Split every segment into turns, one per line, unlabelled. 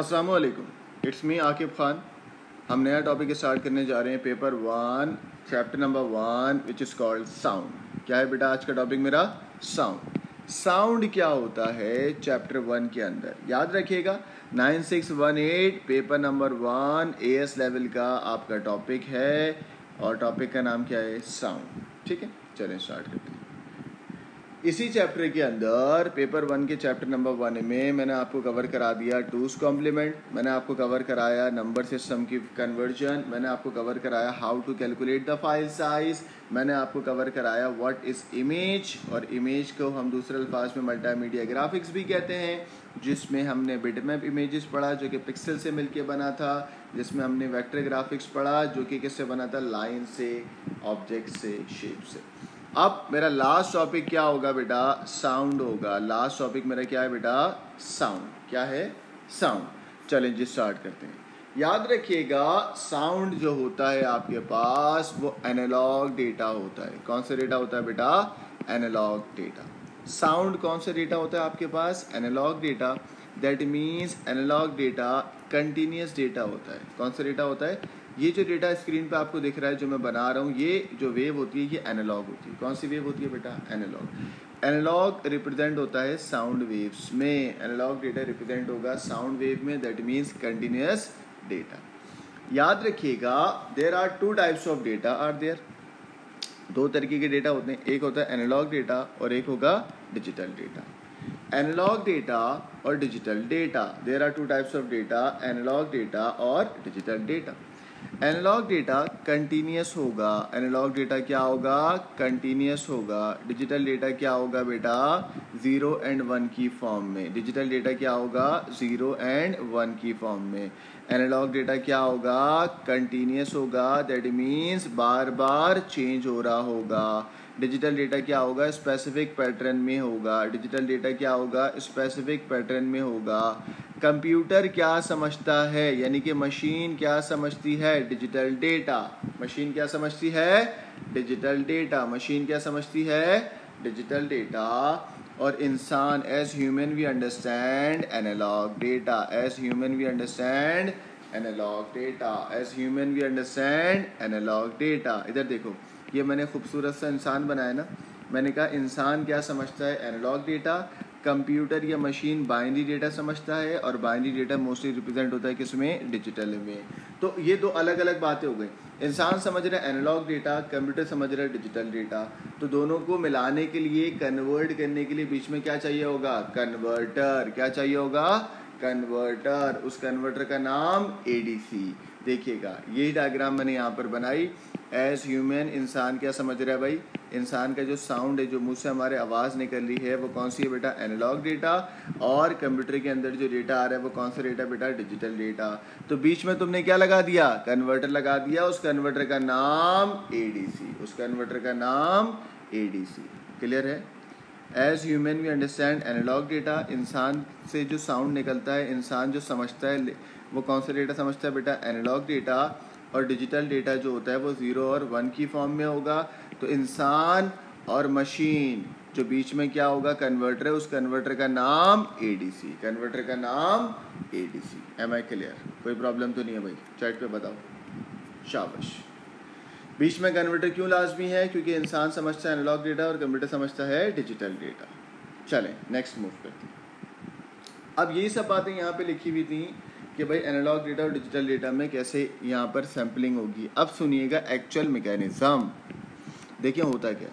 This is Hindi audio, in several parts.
अस्सलाम वालेकुम इट्स मी आकिब खान हम नया टॉपिक स्टार्ट करने जा रहे हैं paper one chapter number one which is called sound क्या है बेटा आज का टॉपिक मेरा? साउंड साउंड क्या होता है चैप्टर वन के अंदर? याद रखिएगा nine six one eight paper number one A S level का आपका टॉपिक है और टॉपिक का नाम क्या है? साउंड ठीक है? चलें स्टार्ट करते हैं। इसी चैप्टर के अंदर पेपर वन के चैप्टर नंबर वन में मैंने आपको कवर करा दिया टूस कॉम्प्लीमेंट मैंने आपको कवर कराया नंबर सिस्टम की कन्वर्जन मैंने आपको कवर कराया how to calculate the file size मैंने आपको कवर कराया व्हाट इज़ इमेज और इमेज को हम दूसरे अल्फाज में मल्टीमीडिया ग्राफिक्स भी कहते हैं, जिसमें हमने बिटमैप इमेजेस पढ़ा जो कि पिक्सल से मिलके बना था, जिसमें हमने वेक्टर ग्राफिक्स पढ़ा जो कि किससे बना था? लाइन से ऑब्जेक्ट से शेप से। अब मेरा लास्ट टॉपिक क्या होगा बेटा? साउंड होगा। लास्ट टॉपिक मेरा क्या है बेटा? साउंड क्या है? साउंड चलें जी स्टार्ट करते हैं। याद रखिएगा साउंड जो होता है आपके पास, वो एनालॉग डेटा होता है। कौन सा डेटा होता है बेटा? एनालॉग डेटा साउंड कौन सा डेटा होता है आपके पास? Analog data that means analog data continuous data होता है। कौन सा डेटा होता है? ये जो डेटा स्क्रीन पे आपको दिख रहा है जो मैं बना रहा हूँ, ये जो वेव होती है, ये एनालॉग होती है। कौन सी वेव होती है बेटा? एनालॉग एनालॉग रिप्रेजेंट होता है साउंड वेव्स में। एनालॉग डेटा रिप्रेजेंट होगा साउंड वेव में दैट मीन्स कंटिन्यूस डेटा याद रखिएगा there are two types of data are there दो तरीके के डेटा होते हैं। एक होता है एनालॉग डेटा और एक होगा डिजिटल डेटा एनालॉग डेटा और digital data there are two types of data analog data और digital data analog data continuous होगा। एनालॉग डेटा क्या होगा? कंटिन्यूस होगा। डिजिटल डेटा क्या होगा बेटा? ज़ीरो एंड वन की फॉर्म में। डिजिटल डेटा क्या होगा? ज़ीरो एंड वन की फॉर्म में। एनालॉग डेटा क्या होगा? कंटिन्यूस होगा। दैट मीन्स बार बार चेंज हो रहा होगा। डिजिटल डेटा क्या होगा? स्पेसिफिक पैटर्न में होगा। डिजिटल डेटा क्या होगा? स्पेसिफिक पैटर्न में होगा। कंप्यूटर क्या समझता है? यानी कि मशीन क्या समझती है? Digital data. मशीन क्या समझती है? Digital data. मशीन क्या समझती है? Digital data. और इंसान as human we understand analog data as human we understand analog data as human we understand analog data इधर देखो, ये मैंने खूबसूरत सा इंसान बनाया ना। मैंने कहा, इंसान क्या समझता है? एनालॉग डेटा कंप्यूटर या मशीन बाइनरी डेटा समझता है और बाइनरी डेटा मोस्टली रिप्रेजेंट होता है किसमें? डिजिटल में। तो ये दो अलग अलग बातें हो गई। इंसान समझ रहा है एनालॉग डेटा, कंप्यूटर समझ रहा है डिजिटल डेटा। तो दोनों को मिलाने के लिए, कन्वर्ट करने के लिए बीच में क्या चाहिए होगा? कन्वर्टर। क्या चाहिए होगा? कन्वर्टर। उस कन्वर्टर का नाम एडीसी देखिएगा। यही डायग्राम मैंने यहाँ पर बनाई। एज ह्यूमन इंसान क्या समझ रहा है भाई? इंसान का जो साउंड है, जो मुँह से हमारे आवाज़ निकल रही है, वो कौन सी है बेटा? एनालॉग डेटा और कंप्यूटर के अंदर जो डेटा आ रहा है, वो कौन सा डेटा बेटा? डिजिटल डेटा तो बीच में तुमने क्या लगा दिया? कन्वर्टर लगा दिया। उस कन्वर्टर का नाम एडीसी उस कन्वर्टर का नाम एडीसी क्लियर है? As human we understand analog data इंसान से जो साउंड निकलता है, इंसान जो समझता है वो कौन सा डेटा समझता है बेटा? एनालॉग डेटा और डिजिटल डेटा जो होता है वो ज़ीरो और वन की फॉर्म में होगा। तो इंसान और मशीन जो बीच में क्या होगा? कन्वर्टर है। उस कन्वर्टर का नाम एडीसी कन्वर्टर का नाम एडीसी एम आई क्लियर कोई प्रॉब्लम तो नहीं है भाई। चैट पे बताओ। शाबाश। बीच में कन्वर्टर क्यों लाजमी है? क्योंकि इंसान समझता है एनालॉग डेटा और कंप्यूटर समझता है डिजिटल डेटा चलें नेक्स्ट मूव करते अब यही सब बातें यहाँ पे लिखी हुई थी कि भाई एनालॉग डेटा और डिजिटल डेटा में कैसे यहाँ पर सैम्पलिंग होगी। अब सुनिएगा एक्चुअल मैकेनिज्म देखिए होता क्या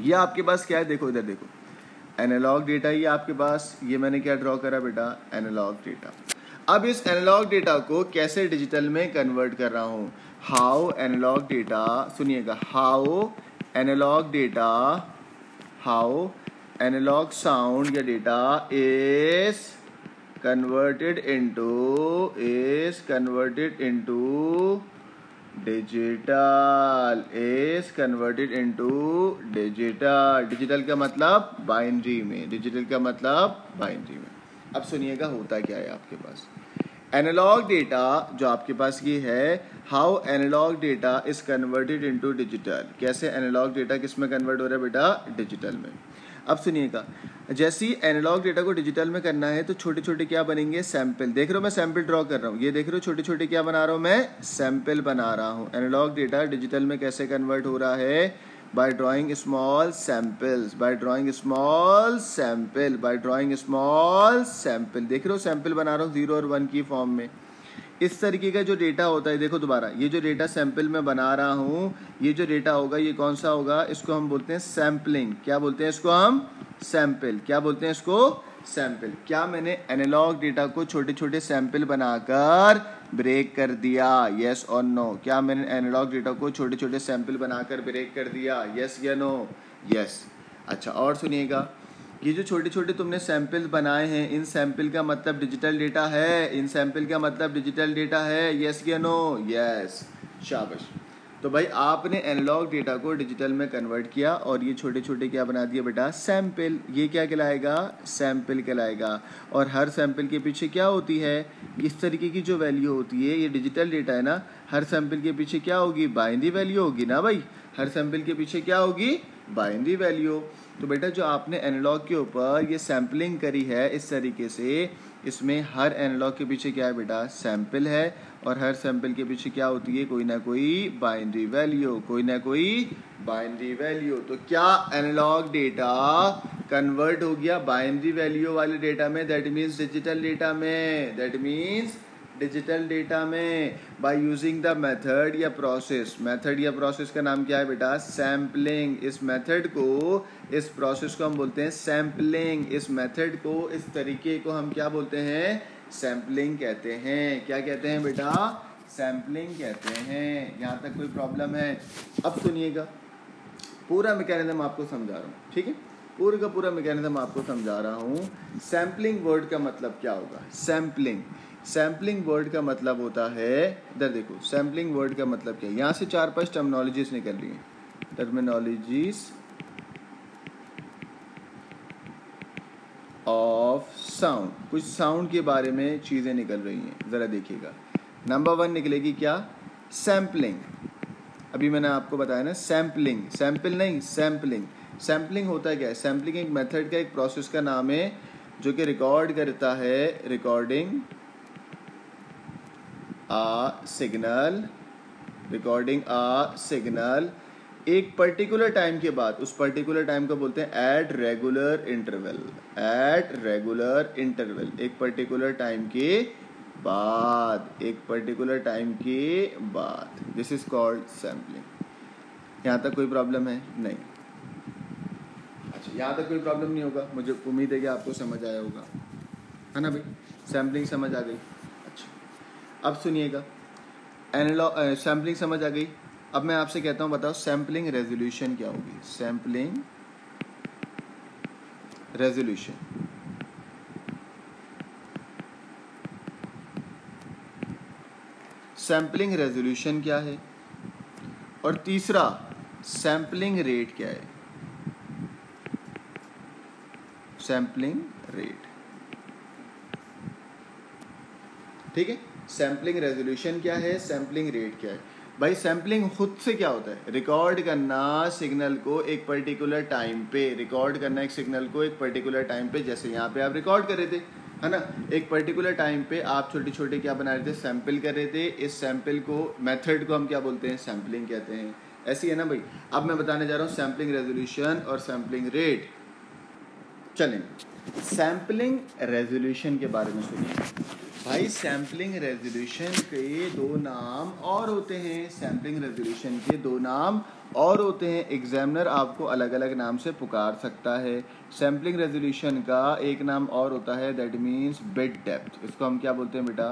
ये आपके पास क्या है? देखो इधर देखो। एनालॉग डेटा ये आपके पास। ये मैंने क्या ड्रॉ करा बेटा? Analog data. अब इस एनालॉग डेटा को कैसे डिजिटल में कन्वर्ट कर रहा हूँ? हाउ एनालॉग डेटा, सुनिएगा। How analog data how analog sound या data is converted into, is converted into digital, is converted into digital. Digital का मतलब बाइनरी में डिजिटल का मतलब बाइनरी में। अब सुनिएगा, होता क्या है आपके पास? एनालॉग डेटा जो आपके पास ये है how analog data is converted into digital कैसे एनालॉग डेटा किसमें कन्वर्ट हो रहा है बेटा? डिजिटल में। अब सुनिएगा जैसे ही एनालॉग डेटा को डिजिटल में करना है तो छोटे छोटे क्या बनेंगे? सैंपल देख रहे हो मैं सैंपल ड्रॉ कर रहा हूँ। ये देख रहे हो छोटे छोटे क्या बना रहा हूँ मैं? सैंपल बना रहा हूँ। एनालॉग डेटा डिजिटल में कैसे कन्वर्ट हो रहा है? By drawing small samples by drawing small sample by drawing small sample देख रहे हो सैंपल बना रहा हूँ ज़ीरो और वन की फॉर्म में। इस तरीके का जो डेटा होता है, देखो दोबारा, ये जो डेटा सैंपल में बना रहा हूँ, ये जो डेटा होगा, ये कौन सा होगा? इसको हम बोलते हैं सैम्पलिंग क्या बोलते हैं इसको हम? सैंपल क्या बोलते हैं इसको? सैंपल क्या मैंने एनालॉग डेटा को छोटे छोटे सैंपल बनाकर ब्रेक कर दिया? यस और नो क्या मैंने एनालॉग डेटा को छोटे छोटे सैंपल बनाकर ब्रेक कर दिया? यस या नो यस अच्छा और सुनिएगा। ये जो छोटे छोटे तुमने सैंपल बनाए हैं, इन सैंपल का मतलब डिजिटल डेटा है, इन सैंपल का मतलब डिजिटल डेटा है। यस या नो यस शाबाश। तो भाई, आपने एनालॉग डेटा को डिजिटल में कन्वर्ट किया और ये छोटे छोटे क्या बना दिया बेटा? सैंपल ये क्या कहलाएगा? सैंपल कहलाएगा। और हर सैंपल के पीछे क्या होती है? इस तरीके की जो वैल्यू होती है, ये डिजिटल डेटा है ना? हर सैंपल के पीछे क्या होगी? बाइंदी वैल्यू होगी ना भाई? हर सैंपल के पीछे क्या होगी? बाइंदी वैल्यू तो बेटा, जो आपने एनालॉग के ऊपर ये सैंपलिंग करी है, इस तरीके से, इसमें हर एनालॉग के पीछे क्या है बेटा? सैंपल है, और हर सैंपल के पीछे क्या होती है? कोई ना कोई बाइनरी वैल्यू कोई ना कोई बाइनरी वैल्यू तो क्या एनालॉग डेटा कन्वर्ट हो गया बाइनरी वैल्यू वाले डेटा में? दैट मीन्स डिजिटल डेटा में। दैट मीन्स डिजिटल डेटा में बाय यूजिंग द मेथड या प्रोसेस मेथड या प्रोसेस का नाम क्या है बेटा? सैम्पलिंग इस मेथड को, इस प्रोसेस को हम बोलते हैं सैम्पलिंग इस मेथड को, इस तरीके को हम क्या बोलते हैं? सैम्पलिंग कहते हैं। क्या कहते हैं बेटा? सैम्पलिंग कहते हैं। यहाँ तक कोई प्रॉब्लम है? अब सुनिएगा। पूरा मैकेनिज्म आपको समझा रहा हूँ। ठीक है? पूरा का पूरा मैकेनिज्म आपको समझा रहा हूँ। सैम्पलिंग वर्ड का मतलब क्या होगा? सैम्पलिंग सैम्पलिंग वर्ड का मतलब होता है, इधर देखो सैम्पलिंग वर्ड का मतलब क्या है? यहाँ से चार पाँच टर्मिनोलॉजीज निकल रही हैं। टर्मिनोलॉजीज ऑफ़ साउंड कुछ साउंड के बारे में चीज़ें निकल रही हैं, ज़रा देखिएगा। नंबर वन निकलेगी क्या? सैम्पलिंग अभी मैंने आपको बताया ना सैम्पलिंग सैंपल नहीं सैम्पलिंग सैम्पलिंग होता क्या है? सैम्पलिंग एक मेथड का, एक प्रोसेस का नाम है, जो कि रिकॉर्ड करता है recording a signal recording a signal एक पर्टिकुलर टाइम के बाद, उस पर्टिकुलर टाइम को बोलते हैं at regular interval at regular interval एक पर्टिकुलर टाइम के बाद, एक पर्टिकुलर टाइम के बाद दिस इज़ कॉल्ड सैम्पलिंग यहाँ तक कोई प्रॉब्लम है? नहीं. अच्छा यहाँ तक कोई प्रॉब्लम नहीं होगा? मुझे उम्मीद है कि आपको समझ आया होगा। है ना भाई? सैम्पलिंग समझ आ गई। अब सुनिएगा। एनालॉग सैम्पलिंग समझ आ गई। अब मैं आपसे कहता हूँ, बताओ सैम्पलिंग रेजोल्यूशन क्या होगी? सैम्पलिंग रेजोल्यूशन सैम्पलिंग रेजोल्यूशन क्या है? और तीसरा सैम्पलिंग रेट क्या है? सैम्पलिंग रेट ठीक है? सैम्पलिंग रेजोल्यूशन क्या है सैम्पलिंग रेट क्या है? भाई सैम्पलिंग खुद से क्या होता है? रिकॉर्ड करना सिग्नल को एक पर्टिकुलर टाइम पे, रिकॉर्ड करना एक सिग्नल को एक पर्टिकुलर टाइम पे, जैसे यहाँ पे आप रिकॉर्ड कर रहे थे, है ना? एक पर्टिकुलर टाइम पे आप छोटे छोटे क्या बना रहे थे? सैंपल कर रहे थे। इस सैंपल को मेथड को हम क्या बोलते हैं? सैम्पलिंग कहते हैं। ऐसी है ना भाई? अब मैं बताने जा रहा हूँ सैम्पलिंग रेजोल्यूशन और सैम्पलिंग रेट चलें। सैम्पलिंग रेजोल्यूशन के बारे में सुनिए। भाई सैम्पलिंग रेजोल्यूशन के दो नाम और होते हैं। सैम्पलिंग रेजोल्यूशन के दो नाम और होते हैं। एग्जामिनर आपको अलग अलग नाम से पुकार सकता है। सैम्पलिंग रेजोल्यूशन का एक नाम और होता है। दैट मीन्स बिट डेप्थ इसको हम क्या बोलते हैं बेटा?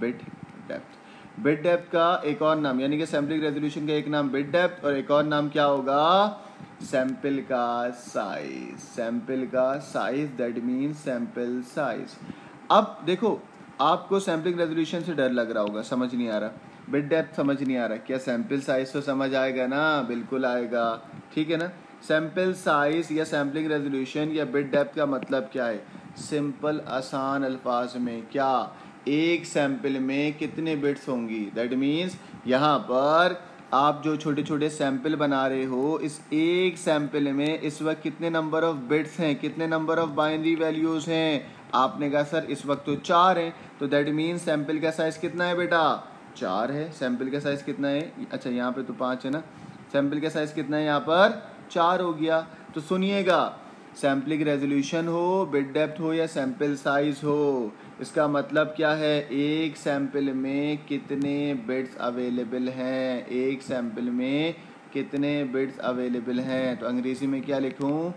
बिट डेप्थ बिट डेप्थ का एक और नाम, यानी कि सैम्पलिंग रेजोल्यूशन का एक नाम बिट डेप्थ और एक और नाम क्या होगा? सैंपल का साइज़ सैंपल का size that means sample size अब देखो आपको सैम्पलिंग रेजोल्यूशन से डर लग रहा होगा, समझ नहीं आ रहा। बिट डेप्थ समझ नहीं आ रहा क्या सैंपल साइज़ तो समझ आएगा ना? बिल्कुल आएगा। ठीक है ना? सैंपल साइज़ या सैम्पलिंग रेजोल्यूशन या बिट डेप्थ का मतलब क्या है? सिंपल आसान अल्फाज में क्या? एक सैंपल में कितने बिट्स होंगी? दैट मीन्स यहाँ पर आप जो छोटे छोटे सैंपल बना रहे हो, इस एक सैंपल में इस वक्त कितने नंबर ऑफ़ बिट्स हैं? कितने नंबर ऑफ़ बाइनरी वैल्यूज़ हैं? आपने कहा, सर, इस वक्त तो चार हैं। तो दैट मीन सैंपल का साइज़ कितना है बेटा? चार है। सैंपल का साइज़ कितना है? अच्छा यहाँ पे तो पाँच है ना। सैंपल का साइज़ कितना है यहाँ पर? चार हो गया। तो सुनिएगा सैम्पलिंग रेजोल्यूशन हो बिट डेप्थ हो या सैंपल साइज़ हो, इसका मतलब क्या है? एक सैंपल में कितने बिट्स अवेलेबल हैं? एक सैंपल में कितने बिट्स अवेलेबल हैं? तो अंग्रेज़ी में क्या लिखूं?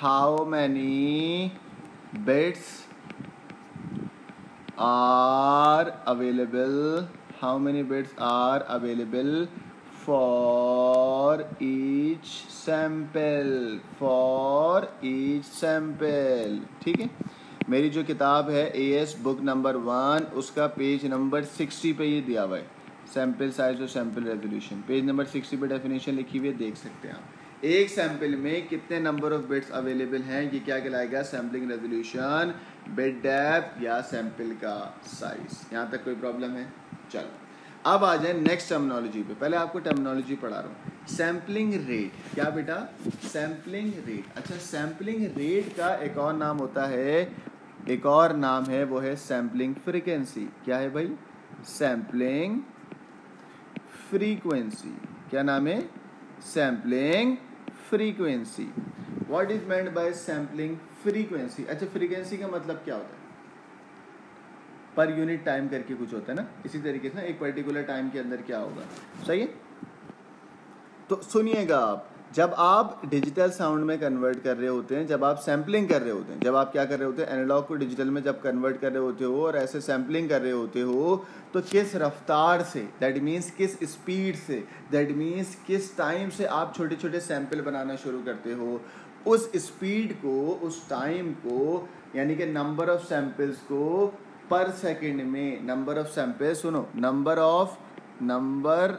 How many bits are available how many bits are available for each sample for each sample ठीक है? मेरी जो किताब है A S book number one उसका पेज नंबर सिक्सटी पे ये दिया हुआ है। सैंपल साइज़ और sample resolution page number sixty पे डेफिनेशन लिखी हुई है, देख सकते हैं आप। एक सैंपल में कितने नंबर ऑफ़ बिट्स अवेलेबल हैं? ये क्या कहलाएगा? सैम्पलिंग रेजोल्यूशन बिट डेप या सैंपल का साइज़ यहाँ तक कोई प्रॉब्लम है? चलो। अब आ जाए नेक्स्ट टर्मिनोलॉजी पे। पहले आपको टर्मिनोलॉजी पढ़ा रहा हूँ। सैम्पलिंग रेट क्या बेटा? सैम्पलिंग रेट अच्छा सैम्पलिंग रेट का एक और नाम होता है, एक और नाम है, वो है सैम्पलिंग फ्रीक्वेंसी क्या है भाई? सैम्पलिंग फ्रीक्वेंसी क्या नाम है? Sampling frequency what is meant by sampling frequency अच्छा फ्रीक्वेंसी का मतलब क्या होता है? पर यूनिट टाइम करके कुछ होता है ना? इसी तरीके से ना, एक पर्टिकुलर टाइम के अंदर क्या होगा? सही है? तो सुनिएगा आप। जब आप डिजिटल साउंड में कन्वर्ट कर रहे होते हैं, जब आप सैम्पलिंग कर रहे होते हैं, जब आप क्या कर रहे होते हैं एनालॉग को डिजिटल में जब कन्वर्ट कर रहे होते हो और ऐसे सैम्पलिंग कर रहे होते हो तो किस रफ्तार से दैट मीन्स किस स्पीड से दैट मीन्स किस टाइम से आप छोटे छोटे सैंपल बनाना शुरू करते हो, उस स्पीड को, उस टाइम को, यानी कि नंबर ऑफ़ सैंपल्स को पर सेकेंड में नंबर ऑफ़ सैंपल्स सुनो number of number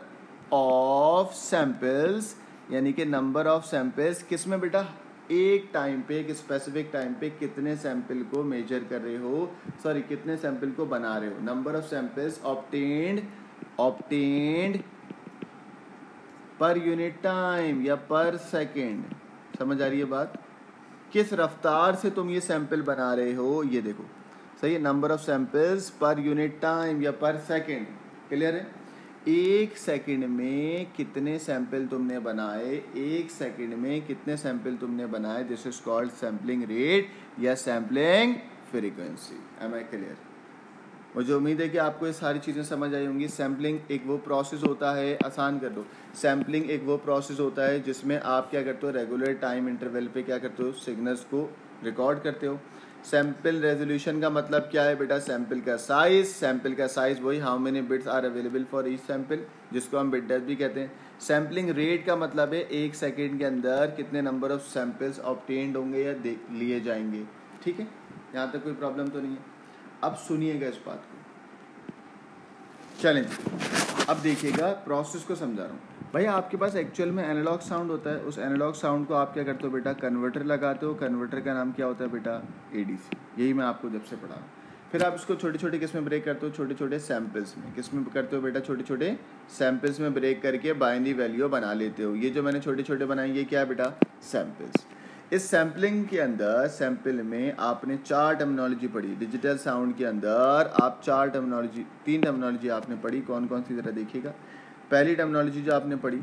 of samples यानी कि नंबर ऑफ़ सैंपल्स किसमें बेटा? एक टाइम पे एक स्पेसिफिक टाइम पे कितने सैंपल को मेजर कर रहे हो? सॉरी कितने सैंपल को बना रहे हो? Number of samples obtained obtained per unit time या पर सेकेंड समझ आ रही है बात? किस रफ्तार से तुम ये सैंपल बना रहे हो? ये देखो। सही है? Number of samples per unit time या पर सेकेंड क्लियर है? एक सेकंड में कितने सैंपल तुमने बनाए? एक सेकंड में कितने सैंपल तुमने बनाए? This is called sampling rate या sampling frequency am I clear मुझे उम्मीद है कि आपको ये सारी चीज़ें समझ आई होंगी। सैम्पलिंग एक वो प्रोसेस होता है, आसान कर दो। सैम्पलिंग एक वो प्रोसेस होता है जिसमें आप क्या करते हो? रेगुलर टाइम इंटरवल पे क्या करते हो? सिग्नल्स को रिकॉर्ड करते हो। सैंपल रेजोल्यूशन का मतलब क्या है बेटा? सैंपल का साइज़ सैंपल का साइज़ वही how many bits are available for each sample जिसको हम बिट डेथ भी कहते हैं। सैम्पलिंग रेट का मतलब है एक सेकेंड के अंदर कितने नंबर ऑफ़ सैंपल्स ऑप्टेंड होंगे या लिए जाएँगे। ठीक है? यहाँ तक कोई प्रॉब्लम तो नहीं है। अब सुनिएगा इस बात को। चलें। अब देखिएगा प्रोसेस को समझा रहा हूँ। भाई, आपके पास एक्चुअल में एनालॉग साउंड होता है, उस एनालॉग साउंड को आप क्या करते हो बेटा? कन्वर्टर लगाते हो। कन्वर्टर का नाम क्या होता है बेटा? एडीसी यही मैं आपको जब से पढ़ा। फिर आप इसको छोटे छोटे किसमें ब्रेक करते हो? छोटे छोटे सैंपल्स में। किसमें करते हो बेटा? छोटे छोटे सैंपल्स में ब्रेक करके बाइनरी वैल्यू बना लेते हो। ये जो मैंने छोटे छोटे बनाए, ये क्या है बेटा? सैंपल्स इस सैम्पलिंग के अंदर सैंपल में आपने चार टर्मिनोलॉजी पढ़ी। डिजिटल साउंड के अंदर आप चार टर्मिनोलॉजी तीन टर्मिनोलॉजी आपने पढ़ी। कौन कौन सी जरा देखिएगा। पहली टर्मिनोलॉजी जो आपने पढ़ी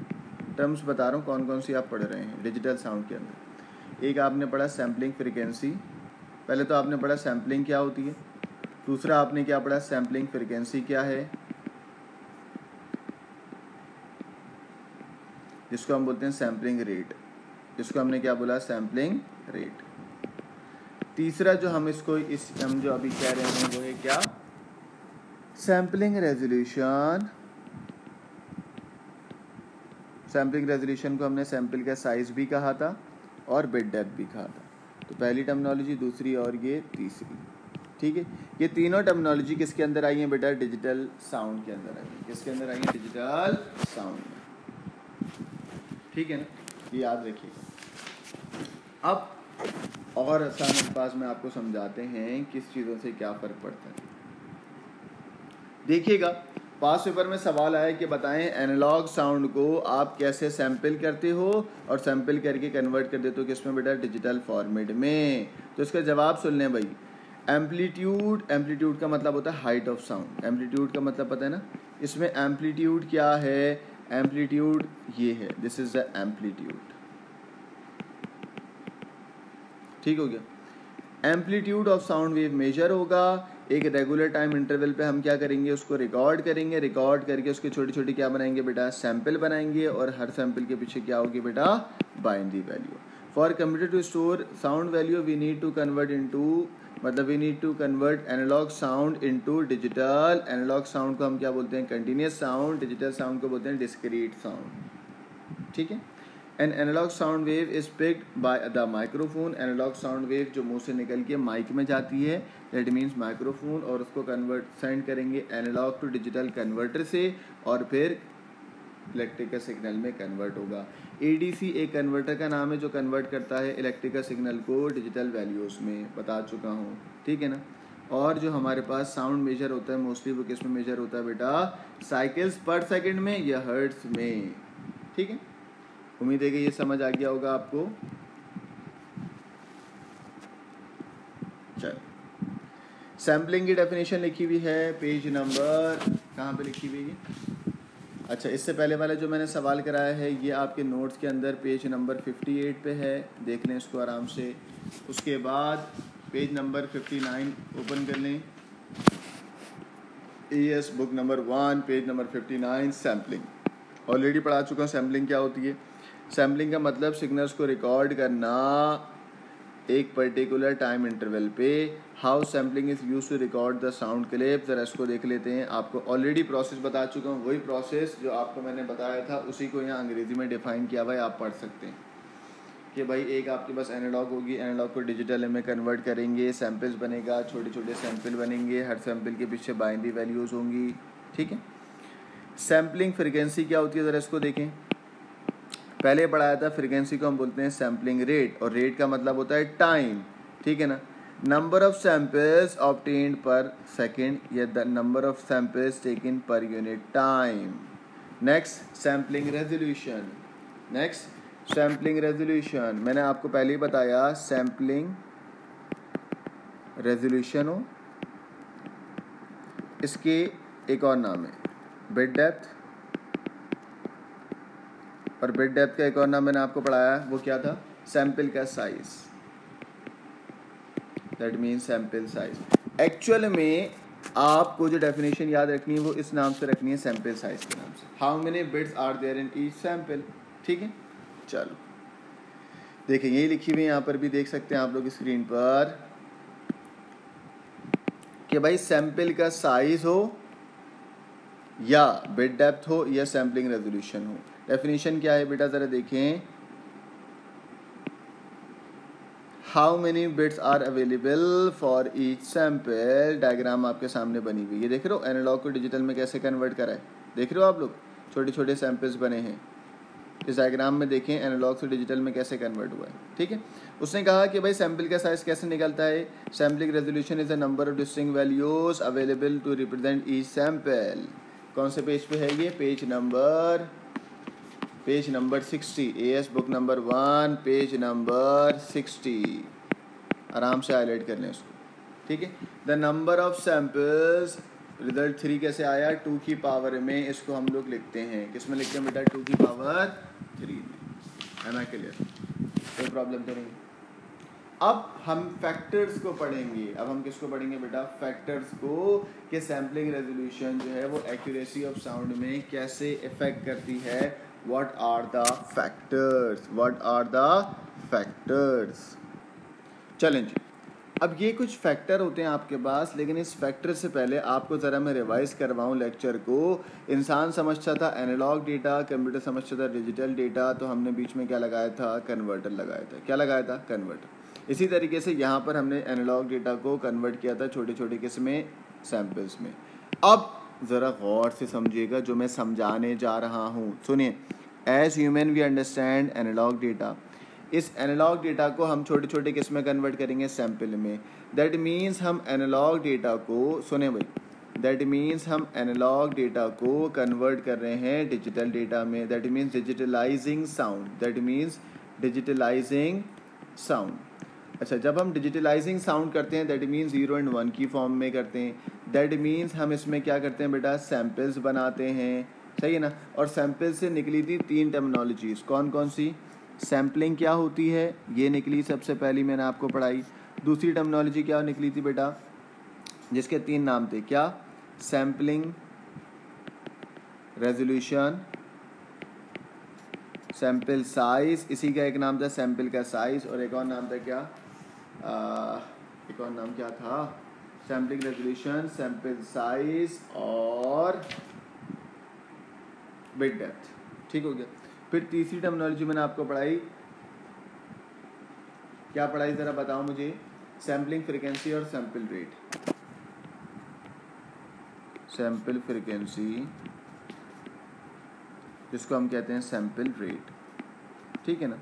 टर्म्स बता रहा हूँ कौन कौन सी आप पढ़ रहे हैं डिजिटल साउंड के अंदर। एक आपने पढ़ा सैम्पलिंग फ्रिक्वेंसी पहले तो आपने पढ़ा सैम्पलिंग क्या होती है, दूसरा आपने क्या पढ़ा सैम्पलिंग फ्रिक्वेंसी क्या है, जिसको हम बोलते हैं सैम्पलिंग रेट जिसको हमने क्या बोला सैम्पलिंग रेट तीसरा जो हम इसको इस, हम जो अभी कह रहे हैं वो है क्या सैम्पलिंग रेजोल्यूशन सैम्पलिंग रेजोल्यूशन को हमने सैंपल का साइज़ भी कहा था और बेड डेप्थ भी कहा था। तो पहली टर्मिनोलॉजी दूसरी और ये तीसरी। ठीक है? ये तीनों टर्मिनोलॉजी किसके अंदर आई है बेटा? डिजिटल साउंड के अंदर आई है। किसके अंदर आई है? डिजिटल साउंड ठीक है ना? ये याद रखिए अब और आसान अल्फाज में आपको समझाते हैं किस चीज़ों से क्या फ़र्क पड़ता है। देखिएगा पास पेपर में सवाल आया कि बताएँ एनालॉग साउंड को आप कैसे सैंपल करते हो और सैंपल करके कन्वर्ट कर देते हो किसमें बेटा? डिजिटल फॉर्मेट में। तो इसका जवाब सुन लें भाई। एम्पलीट्यूड एम्पलीट्यूड का मतलब होता है हाइट ऑफ़ साउंड एम्पलीट्यूड का मतलब पता है ना? इसमें एम्पलीट्यूड क्या है? एम्पलीट्यूड ये है। दिस इज़ द एम्पलीट्यूड ठीक हो गया। Amplitude of sound wave measure होगा। एक रेगुलर टाइम इंटरवल पे हम क्या करेंगे, उसको रिकॉर्ड करेंगे रिकॉर्ड करके उसके छोटी छोटी क्या बनाएँगे बेटा? सैंपल बनाएँगे और हर सैंपल के पीछे क्या होगी बेटा? Binary value for computer to store sound value we need to convert into मतलब we need to convert analog sound into digital analog sound को हम क्या बोलते हैं? कंटिन्यूस साउंड डिजिटल साउंड को बोलते हैं डिस्क्रीट साउंड ठीक है? An analog sound wave is picked by the microphone analog sound wave जो मुँह से निकल के माइक में जाती है दैट मीन्स माइक्रोफोन और उसको कन्वर्ट सेंड करेंगे एनालॉग टू डिजिटल कन्वर्टर से और फिर इलेक्ट्रिकल सिग्नल में कन्वर्ट होगा। एडीसी एक कन्वर्टर का नाम है जो कन्वर्ट करता है इलेक्ट्रिकल सिग्नल को डिजिटल वैल्यूज़ में। बता चुका हूँ। ठीक है ना? और जो हमारे पास साउंड मेजर होता है मोस्टली वो किसमें मेजर होता है बेटा? साइकिल्स पर सेकंड में या हर्ट्स में। ठीक है? उम्मीद है कि ये समझ आ गया होगा आपको। चल। सैम्पलिंग की डेफिनेशन लिखी हुई है पेज नंबर कहाँ पे लिखी हुई है? अच्छा इससे पहले वाला जो मैंने सवाल कराया है, ये आपके नोट्स के अंदर पेज नंबर 58 पे है। देख लें इसको आराम से। उसके बाद पेज नंबर 59 ओपन कर लें। A S book number one page number 59 sampling already पढ़ा चुका हूँ सैम्पलिंग क्या होती है? सैम्पलिंग का मतलब सिग्नल्स को रिकॉर्ड करना एक पर्टिकुलर टाइम इंटरवल पे। How sampling is used to record the sound clip ज़रा इसको देख लेते हैं। आपको ऑलरेडी प्रोसेस बता चुका हूँ। वही प्रोसेस जो आपको मैंने बताया था, उसी को यहाँ अंग्रेज़ी में डिफाइन किया भाई, आप पढ़ सकते हैं। कि भाई एक आपके पास एनालॉग होगी एनालॉग को डिजिटल में कन्वर्ट करेंगे सैम्पल्स बनेगा छोटे छोटे सैंपल बनेंगे, हर सैंपल के पीछे बाइंडी वैल्यूज़ होंगी, ठीक है? सैम्पलिंग फ्रिक्वेंसी क्या होती है? ज़रा इसको देखें। पहले पढ़ाया था फ्रिक्वेंसी को हम बोलते हैं सैम्पलिंग रेट और रेट का मतलब होता है टाइम ठीक है ना? Number of samples obtained per second या the number of samples taken per unit time next sampling resolution next sampling resolution मैंने आपको पहले ही बताया सैम्पलिंग रेजोल्यूशन हो। इसके एक और नाम है बेड डेप्थ और बेड डेप्थ का एक और नाम मैंने आपको पढ़ाया, वो क्या था? सैंपल का size that mean sample size actual में आपको जो डेफिनेशन याद रखनी है, वो इस नाम से रखनी है सैंपल साइज़ के नाम से. How many bits are there in each sample ठीक है? चलो. देखिए यही लिखी हुई यहाँ पर भी देख सकते हैं आप लोग स्क्रीन पर कि भाई सैंपल का साइज़ हो या बिट डेप्थ हो या सैम्पलिंग रेजोल्यूशन हो. डेफिनेशन क्या है बेटा? ज़रा देखें। How many bits are available for each sample diagram आपके सामने बनी हुई ये देख रहे हो? एनालॉग को डिजिटल में कैसे कन्वर्ट करा है? देख रहे हो आप लोग? छोटे छोटे सैंपल्स बने हैं। इस डायग्राम में देखें एनालॉग से डिजिटल में कैसे कन्वर्ट हुआ है। ठीक है? उसने कहा कि भाई सैंपल का साइज़ कैसे निकलता है? Sampling resolution is a number of distinct values available to represent each sample कौन से पेज पे है ये? Page number page number sixty A S book number one page number sixty. आराम से हाईलाइट कर लें उसको, ठीक है? The number of samples result three कैसे आया? टू की पावर में इसको हम लोग लिखते हैं। किसमें लिखते हैं बेटा? टू की पावर थ्री में। है ना क्लियर कोई प्रॉब्लम तो नहीं? अब हम फैक्टर्स को पढ़ेंगे। अब हम किसको पढ़ेंगे बेटा? फैक्टर्स को कि सैम्पलिंग रेजोल्यूशन जो है वो एक्यूरेसी ऑफ़ साउंड में कैसे इफ़ेक्ट करती है? What are the factors? What are the factors? चलें जी अब ये कुछ फैक्टर होते हैं आपके पास, लेकिन इस फैक्टर से पहले आपको ज़रा मैं रिवाइज करवाऊँ लेक्चर को। इंसान समझता था एनालॉग डेटा कंप्यूटर समझता था डिजिटल डेटा तो हमने बीच में क्या लगाया था? कन्वर्टर लगाया था। क्या लगाया था? कन्वर्टर इसी तरीके से यहाँ पर हमने एनालॉग डेटा को कन्वर्ट किया था छोटे छोटे किस्में सैम्पल्स में। अब ज़रा गौर से समझिएगा जो मैं समझाने जा रहा हूँ। सुनिए as human we understand analog data इस एनालॉग डेटा को हम छोटे छोटे किसमें कन्वर्ट करेंगे सैंपल में। दैट मीन्स हम एनालॉग डेटा को सुने भाई दैट मीन्स हम एनालॉग डेटा को कन्वर्ट कर रहे हैं डिजिटल डेटा में। That means digitalizing sound that means digitalizing sound अच्छा जब हम डिजिटलाइजिंग साउंड करते हैं that means zero and one की फॉर्म में करते हैं। दैट मीन्स हम इसमें क्या करते हैं बेटा? सैम्पल्स बनाते हैं। सही है ना? और सैंपल से निकली थी तीन टेक्नोलॉजीज़ कौन कौन सी? सैम्पलिंग क्या होती है? ये निकली सबसे पहली मैंने आपको पढ़ाई। दूसरी टेक्नोलॉजी क्या निकली थी बेटा? जिसके तीन नाम थे। क्या? सैम्पलिंग रेजोल्यूशन सैंपल साइज़ इसी का एक नाम था सैंपल का साइज़ और एक और नाम था क्या? एक और नाम क्या था? सैम्पलिंग रेजोल्यूशन सैंपल साइज़ और बिट डेप्थ ठीक हो गया। फिर तीसरी टर्मिनोलॉजी मैंने आपको पढ़ाई। क्या पढ़ाई? ज़रा बताओ मुझे। सैम्पलिंग फ्रिक्वेंसी और सैंपल रेट सैंपल फ्रिक्वेंसी जिसको हम कहते हैं सैंपल रेट ठीक है ना?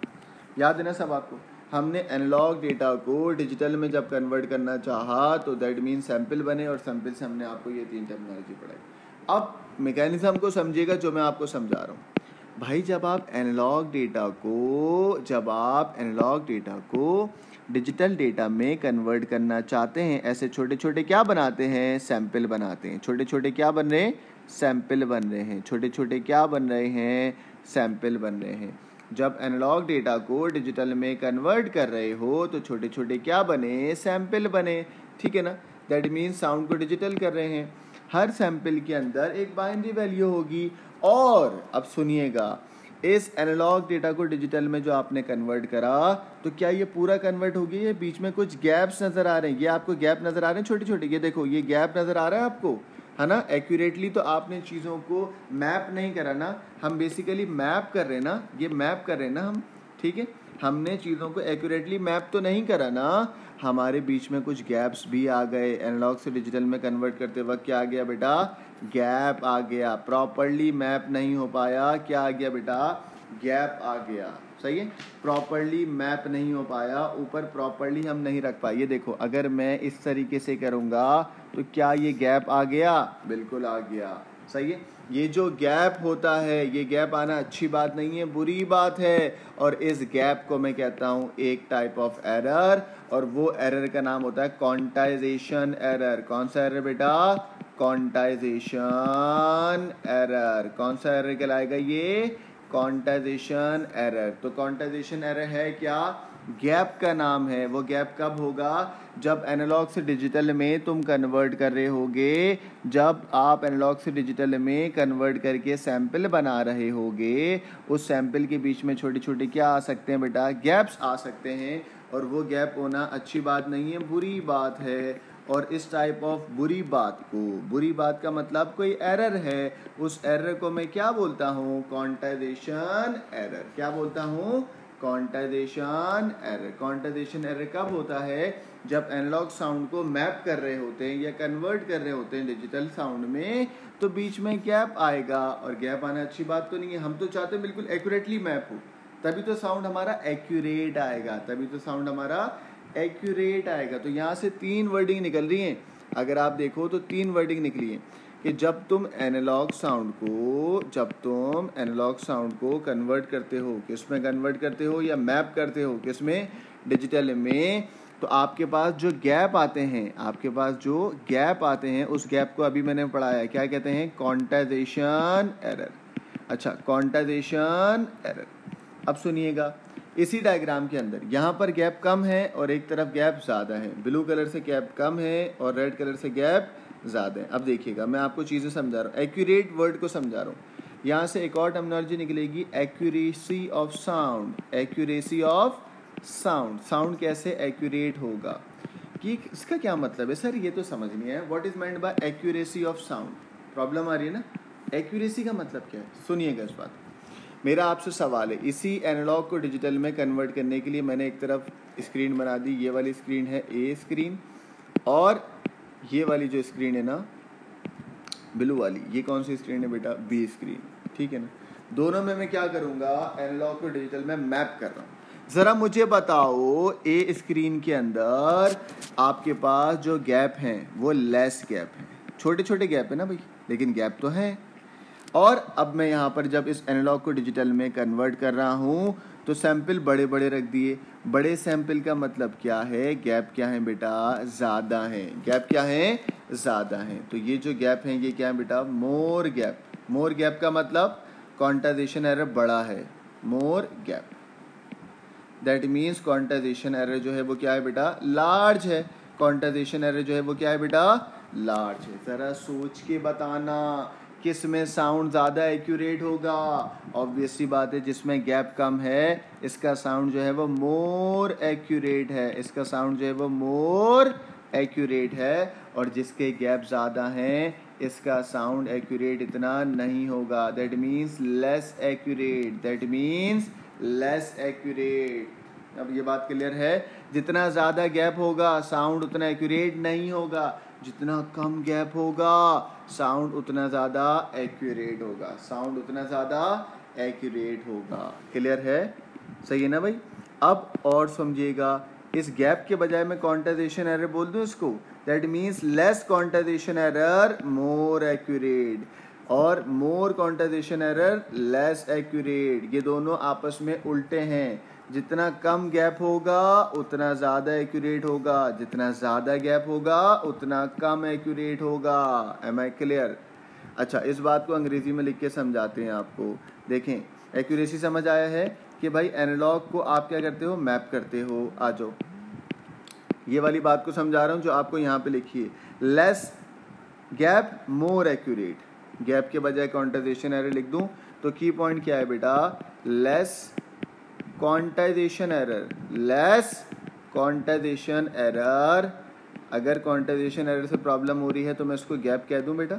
याद है ना सब आपको? हमने एनालॉग डेटा को डिजिटल में जब कन्वर्ट करना चाहा तो दैट मीन सैंपल बने और सैंपल से हमने आपको ये तीन टेक्नोलॉजी पढ़ाई। अब मैकेनिज्म को समझिएगा जो मैं आपको समझा रहा हूँ। भाई, जब आप एनालॉग डेटा को, जब आप एनालॉग डेटा को डिजिटल डेटा में कन्वर्ट करना चाहते हैं, ऐसे छोटे छोटे क्या बनाते हैं? सैंपल बनाते हैं। छोटे छोटे क्या बन रहे हैं? सैंपल बन रहे हैं। छोटे छोटे क्या बन रहे हैं? सैंपल बन रहे हैं। जब एनालॉग डेटा को डिजिटल में कन्वर्ट कर रहे हो तो छोटे छोटे क्या बने? सैंपल बने। ठीक है ना? दैट मीन साउंड को डिजिटल कर रहे हैं। हर सैंपल के अंदर एक बाइनरी वैल्यू होगी। और अब सुनिएगा, इस एनालॉग डेटा को डिजिटल में जो आपने कन्वर्ट करा तो क्या ये पूरा कन्वर्ट हो गया? ये बीच में कुछ गैप्स नज़र आ रहे हैं। ये आपको गैप नज़र आ रहे हैं छोटे छोटे ये देखो, ये गैप नज़र आ रहा है आपको। है ना? एक्यूरेटली तो आपने चीज़ों को मैप नहीं करा ना। हम बेसिकली मैप कर रहे ना। ये मैप कर रहे ना हम। ठीक है? हमने चीज़ों को एक्यूरेटली मैप तो नहीं करा ना। हमारे बीच में कुछ गैप्स भी आ गए। एनालॉग से डिजिटल में कन्वर्ट करते वक्त क्या आ गया बेटा? गैप आ गया। प्रॉपरली मैप नहीं हो पाया। क्या आ गया बेटा? गैप आ गया। सही है? प्रॉपरली मैप नहीं हो पाया, ऊपर प्रॉपरली हम नहीं रख पाए। ये देखो, अगर मैं इस तरीके से करूँगा तो क्या ये गैप आ गया? बिल्कुल आ गया। सही है? ये जो गैप होता है, ये गैप आना अच्छी बात नहीं है, बुरी बात है। और इस गैप को मैं कहता हूँ, एक टाइप ऑफ़ एरर और वो एरर का नाम होता है क्वांटाइजेशन एरर कौन सा एरर बेटा? क्वांटाइजेशन एरर कौन सा एरर कहलाएगा ये? क्वांटाइजेशन एरर तो क्वांटाइजेशन एरर है क्या? गैप का नाम है। वो गैप कब होगा? जब एनालॉग से डिजिटल में तुम कन्वर्ट कर रहे होगे, जब आप एनालॉग से डिजिटल में कन्वर्ट करके सैंपल बना रहे होगे, उस सैंपल के बीच में छोटे छोटे क्या आ सकते हैं बेटा? गैप्स आ सकते हैं। और वो गैप होना अच्छी बात नहीं है, बुरी बात है। और इस टाइप ऑफ़ बुरी बात को। बुरी बात का मतलब कोई एरर है, उस एरर को मैं क्या बोलता हूँ? कॉन्टाइजेशन एरर क्या बोलता हूँ? क्वांटाइजेशन एरर क्वांटाइजेशन एरर कब होता है? जब एनालॉग साउंड को मैप कर रहे होते हैं या कन्वर्ट कर रहे होते हैं डिजिटल साउंड में तो बीच में गैप आएगा। और गैप आना अच्छी बात तो नहीं है। हम तो चाहते हैं बिल्कुल एक्यूरेटली मैप हो। तभी तो साउंड हमारा एक्यूरेट आएगा। तभी तो साउंड हमारा एक्यूरेट आएगा। तो यहाँ से तीन वर्डिंग निकल रही हैं। अगर आप देखो तो तीन वर्डिंग निकली है कि जब तुम एनालॉग साउंड को, जब तुम एनालॉग साउंड को कन्वर्ट करते हो, किसमें कन्वर्ट करते हो या मैप करते हो, किसमें? डिजिटल में। तो आपके पास जो गैप आते हैं, आपके पास जो गैप आते हैं, उस गैप को अभी मैंने पढ़ाया क्या कहते हैं? कॉन्टाइजेशन एरर अच्छा कॉन्टाइजेशन एरर अब सुनिएगा। इसी डायग्राम के अंदर। यहाँ पर गैप कम है और एक तरफ़ गैप ज़्यादा है। ब्लू कलर से गैप कम है और रेड कलर से गैप ज़्यादा है। अब देखिएगा, मैं आपको चीज़ें समझा रहा हूँ। एक्यूरेट वर्ड को समझा रहा हूँ। यहाँ से एक और टर्मिनोलॉजी निकलेगी accuracy of sound accuracy of sound sound कैसे एक्यूरेट होगा? कि इसका क्या मतलब है? सर, ये तो समझ नहीं है what is mind by accuracy of sound problem आ रही है ना? एक्यूरेसी का मतलब क्या है? सुनिएगा इस बात मेरा आपसे सवाल है, इसी एनालॉग को डिजिटल में कन्वर्ट करने के लिए मैंने एक तरफ़ स्क्रीन बना दी, ये वाली स्क्रीन है ए स्क्रीन और ये वाली जो स्क्रीन है ना, ब्लू वाली, ये कौन सी स्क्रीन है बेटा? बी स्क्रीन ठीक है ना? दोनों में मैं क्या करूँगा, एनालॉग को डिजिटल में मैप कर रहा हूँ। ज़रा मुझे बताओ ए स्क्रीन के अंदर आपके पास जो गैप हैं, वो लेस गैप है। छोटे छोटे गैप है ना भाई, लेकिन गैप तो है। और अब मैं यहाँ पर जब इस एनालॉग को डिजिटल में कन्वर्ट कर रहा हूँ तो सैंपल बड़े बड़े रख दिए। बड़े सैंपल का मतलब क्या है? गैप क्या है बेटा? ज़्यादा है। गैप क्या है? ज़्यादा है। तो ये जो गैप है, ये क्या है बेटा? मोर गैप मोर गैप का मतलब क्वांटाइजेशन एरर बड़ा है। More gap that means quantization error जो है वो क्या है बेटा? लार्ज है। क्वांटाइजेशन एरर जो है वो क्या है बेटा? लार्ज है। ज़रा सोच के बताना। किसमें साउंड ज़्यादा एक्यूरेट होगा? ऑब्वियस सी बात है, जिसमें गैप कम है, इसका साउंड जो है वो मोर एक्यूरेट है। इसका साउंड जो है वो मोर एक्यूरेट है, और जिसके गैप ज़्यादा हैं, इसका साउंड एक्यूरेट इतना नहीं होगा। That means less accurate that means less accurate अब ये बात क्लियर है, जितना ज़्यादा गैप होगा साउंड उतना एक्यूरेट नहीं होगा। जितना कम गैप होगा साउंड उतना ज़्यादा एक्यूरेट होगा। साउंड उतना ज़्यादा एक्यूरेट होगा। क्लियर है? सही है ना भाई? अब और समझिएगा, इस गैप के बजाय मैं क्वांटाइजेशन एरर बोल दूँ इसको? That means less quantization error more accurate और more quantization error less accurate ये दोनों आपस में उल्टे हैं। जितना कम गैप होगा, उतना ज़्यादा एक्यूरेट होगा। जितना ज़्यादा गैप होगा, उतना कम एक्यूरेट होगा। एम आई क्लियर अच्छा इस बात को अंग्रेज़ी में लिख के समझाते हैं आपको। देखें एक्यूरेसी समझ आया है कि भाई एनालॉग को आप क्या करते हो? मैप करते हो। आ जाओ। ये वाली बात को समझा रहा हूँ जो आपको यहाँ पे लिखी है। Less gap more accurate gap के बजाय क्वांटाइजेशन एरर लिख दूँ तो की पॉइंट क्या है बेटा? Less quantization error less quantization error अगर क्वांटाइजेशन एरर से प्रॉब्लम हो रही है तो मैं उसको गैप कह दूँ बेटा।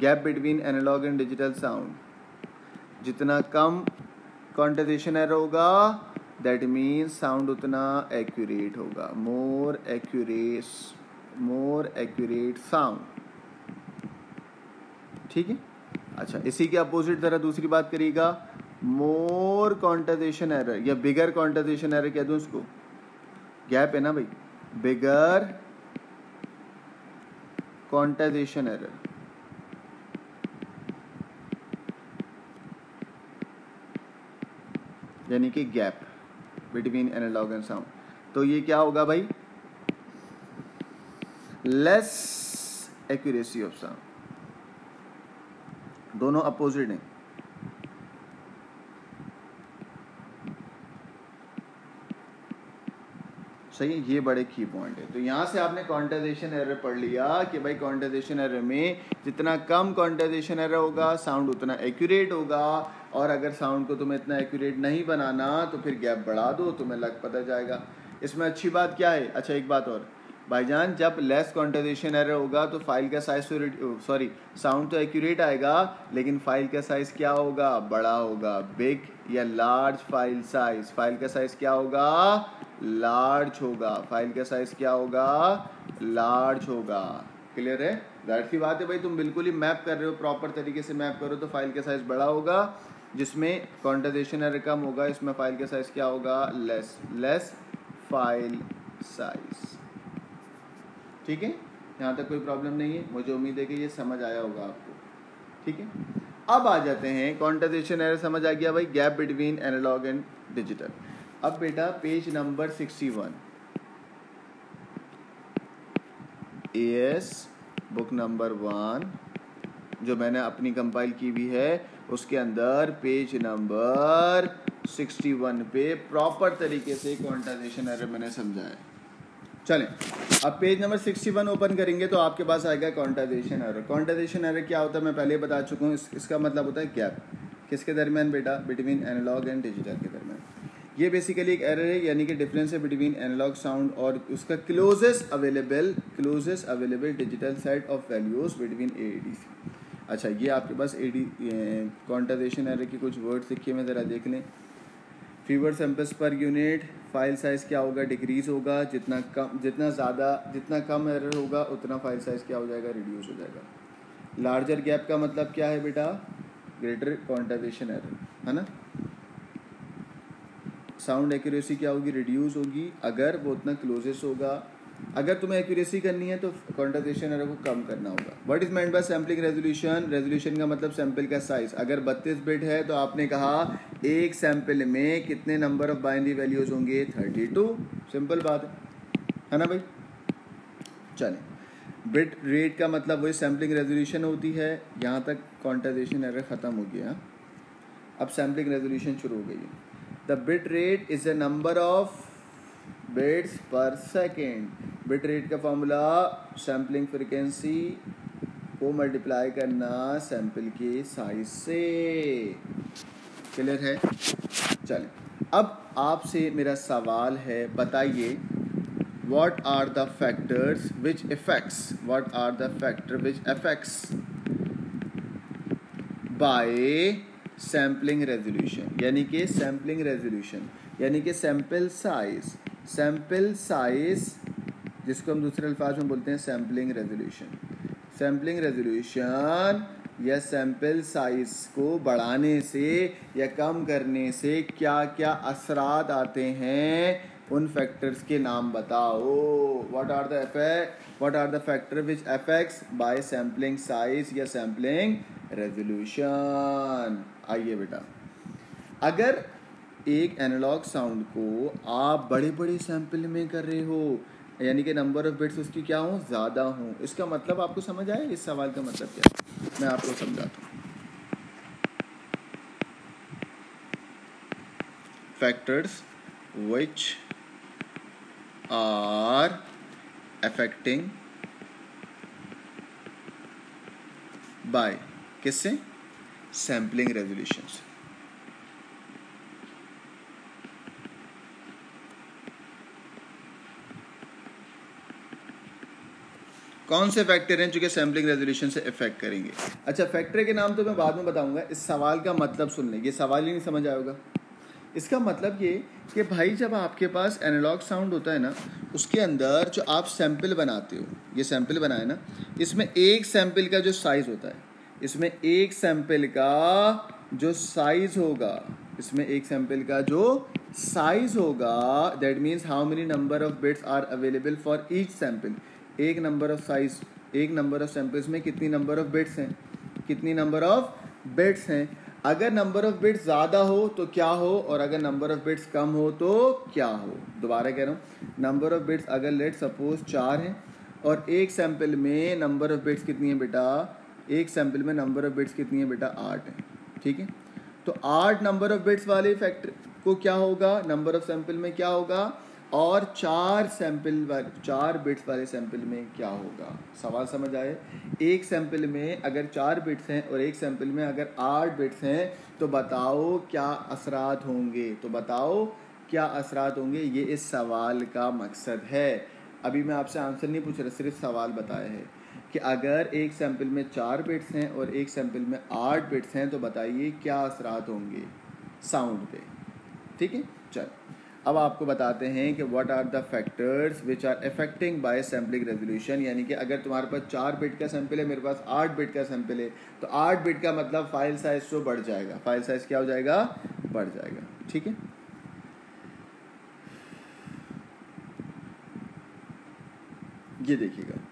Gap between analogue and digital sound जितना कम क्वांटाइजेशन एरर होगा दैट मीन्स साउंड उतना एक्यूरेट होगा। More accurate more accurate sound ठीक है? अच्छा इसी के अपोजिट जरा दूसरी बात करिएगा। मोर क्वांटाइजेशन एरर, या बिगर क्वांटाइजेशन एरर कह दूँ उसको। गैप है ना भाई? Bigger quantization error. यानी कि gap between analogue and sound. तो ये क्या होगा भाई? Less accuracy of sound. दोनों अपोजिट हैं। सही है, ये बड़े की पॉइंट है। तो यहाँ से आपने क्वांटाइजेशन एरर पढ़ लिया कि भाई क्वांटाइजेशन एरर में जितना कम क्वांटाइजेशन एरर होगा साउंड उतना एक्यूरेट होगा और अगर साउंड को तुम्हें इतना एक्यूरेट नहीं बनाना तो फिर गैप बढ़ा दो, तुम्हें लग पता जाएगा। इसमें अच्छी बात क्या है? अच्छा एक बात और। भाईजान, जब लेस क्वांटाइजेशन एरर होगा तो फ़ाइल का साइज़ तो सॉरी साउंड तो एक्यूरेट आएगा, लेकिन फ़ाइल का साइज़ क्या होगा? बड़ा होगा। बिग या लार्ज फ़ाइल साइज़ फ़ाइल का साइज़ क्या होगा? लार्ज होगा। फ़ाइल का साइज़ क्या होगा? लार्ज होगा। क्लियर है? ज़ाहिर सी बात है भाई, तुम बिल्कुल ही मैप कर रहे हो प्रॉपर तरीके से मैप करो तो फ़ाइल का साइज़ बड़ा होगा, जिसमें कॉन्टेजेशन एरर कम होगा, इसमें फ़ाइल का साइज़ क्या होगा? लेस लेस फ़ाइल साइज़ ठीक है? यहाँ तक कोई प्रॉब्लम नहीं है। मुझे उम्मीद है कि ये समझ आया होगा आपको। ठीक है? अब आ जाते हैं। कॉन्टेजेशन एरर समझ आ गया भाई। Gap between analogue and digital अब बेटा page number sixty one. S book number one जो मैंने अपनी कंपाइल की हुई है उसके अंदर पेज नंबर सिक्सटी वन पे प्रॉपर तरीके से क्वांटाइजेशन एरर मैंने समझाया चलें अब page number sixty one open करेंगे तो आपके पास आएगा क्वांटाइजेशन एरर क्वांटाइजेशन एरर क्या होता है मैं पहले बता चुका हूँ इस, इसका मतलब होता है गैप किसके दरमियान बेटा? बिटवीन एनालॉग एंड डिजिटल के ये बेसिकली एक एरर है, यानी कि डिफरेंस है बिटवीन एनालॉग साउंड और उसका closest available closest available digital set of values between A D C अच्छा ये आपके पास ए डी क्वांटाइजेशन एरर की कुछ वर्ड्स लिखिए मैं ज़रा देख लें। Fewer samples per unit file size क्या होगा डिक्रीज होगा, जितना कम, जितना ज़्यादा, जितना कम एरर होगा, उतना फ़ाइल साइज़ क्या हो जाएगा रिड्यूस हो जाएगा। लार्जर गैप का मतलब क्या है बेटा? ग्रेटर क्वांटाइजेशन एरर है ना? साउंड एक्यूरेसी क्या होगी? रिड्यूस होगी। अगर वो उतना क्लोजेस्ट होगा। अगर तुम्हें एक्यूरेसी करनी है तो क्वांटाइजेशन एरर को कम करना होगा। What is mind by sampling resolution resolution का मतलब सैंपल का साइज़ अगर 32 बिट है तो आपने कहा, एक सैंपल में कितने नंबर ऑफ़ बाइनरी वैल्यूज़ होंगे? 32 सिंपल बात है। है ना भाई? चले। बिट रेट का मतलब वही सैम्पलिंग रेजोल्यूशन होती है। यहाँ तक क्वांटाइजेशन एरर ख़त्म हो गया। अब सैम्पलिंग रेजोल्यूशन शुरू हो गई है। The bit rate is a number of bits per second bit rate का फॉर्मूला सैम्पलिंग फ्रिक्वेंसी को मल्टीप्लाई करना सैंपल के साइज़ से। क्लियर है? चलें अब आपसे मेरा सवाल है, बताइए, what are the factors which affects, what are the factor which affects by sampling resolution यानी कि sampling रेजोल्यूशन यानी कि सैंपल साइज़ सैंपल साइज़ जिसको हम दूसरे अल्फाज में बोलते हैं सैम्पलिंग रेजोल्यूशन सैम्पलिंग रेजोल्यूशन या सैंपल साइज़ को बढ़ाने से या कम करने से क्या क्या असरात आते हैं? उन फैक्टर्स के नाम बताओ। What are the are the factor which affects by sampling size या सैम्पलिंग रेजोल्यूशन। आइए बेटा। अगर एक एनालॉग साउंड को आप बड़े बड़े सैंपल में कर रहे हो, यानी कि नंबर ऑफ़ बिट्स उसकी क्या हो? ज़्यादा हो। इसका मतलब आपको समझ आया? इस सवाल का मतलब क्या? है मैं आपको समझाता हूँ। Factors which are affecting by किससे सैम्पलिंग रेजोल्यूशन से कौन से फैक्टर हैं जो कि सैम्पलिंग रेजोल्यूशन से इफ़ेक्ट करेंगे? अच्छा फैक्टर के नाम तो मैं बाद में बताऊँगा। इस सवाल का मतलब सुन लें ये सवाल ही नहीं समझ आएगा इसका मतलब ये कि भाई, जब आपके पास एनालॉग साउंड होता है ना, उसके अंदर जो आप सैंपल बनाते हो, ये सैंपल बनाए ना, इसमें एक सैंपल का जो साइज़ होता है इसमें एक सैंपल का जो साइज़ होगा, इसमें एक सैंपल का जो साइज़ होगा that means how many number of bits are available for each sample एक नंबर ऑफ़ साइज़ एक नंबर ऑफ़ सैंपल्स में कितनी नंबर ऑफ़ बिट्स हैं? कितनी नंबर ऑफ़ बिट्स हैं? अगर नंबर ऑफ़ बिट्स ज़्यादा हो तो क्या हो? और अगर नंबर ऑफ़ बिट्स कम हो तो क्या हो? दोबारा कह रहा हूँ नंबर ऑफ़ बिट्स अगर लेट सपोज़ चार हैं, और एक सैंपल में नंबर ऑफ़ बिट्स कितनी है बेटा? एक सैंपल में नंबर ऑफ़ बिट्स कितनी है बेटा? आठ है। ठीक है? तो आठ नंबर ऑफ़ बिट्स वाले फैक्टर को क्या होगा? नंबर ऑफ़ सैंपल में क्या होगा? और चार सैंपल वाले, चार बिट्स वाले सैंपल में क्या होगा? सवाल समझ आए? एक सैंपल में अगर चार बिट्स हैं और एक सैंपल में अगर आठ बिट्स हैं तो बताओ क्या असरात होंगे? तो बताओ क्या असरात होंगे? ये इस सवाल का मकसद है। अभी मैं आपसे आंसर नहीं पूछ रहा, सिर्फ़ सवाल बताया है। कि अगर एक सैंपल में चार बिट्स हैं और एक सैंपल में आठ बिट्स हैं तो बताइए क्या असरात होंगे साउंड पे। ठीक है? चल। अब आपको बताते हैं कि what are the factors which are affecting by sampling resolution यानी कि अगर तुम्हारे पास चार बिट का सैंपल है, मेरे पास आठ बिट का सैंपल है तो आठ बिट का मतलब फ़ाइल साइज़ तो बढ़ जाएगा। फ़ाइल साइज़ क्या हो जाएगा? बढ़ जाएगा। ठीक है? ये देखिएगा।